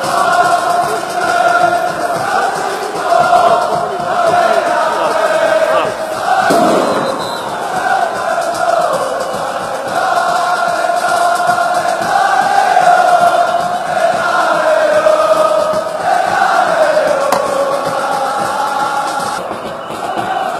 Oh!